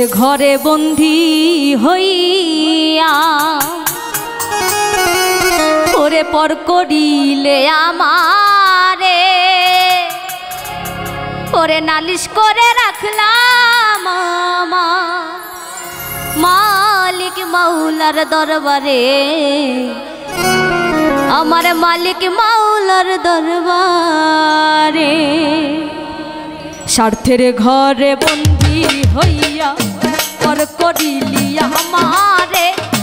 ঘরে বন্দি হইয়া, ওরে পর করিলে আমারে, ওরে নালিশ করে রাখলাম মালিক মাউলার দরবারে। আমার মালিক মাওলার দরবারে। স্বার্থের ঘরে বন্দি হইয়া পর করিলি আমারে নালিশ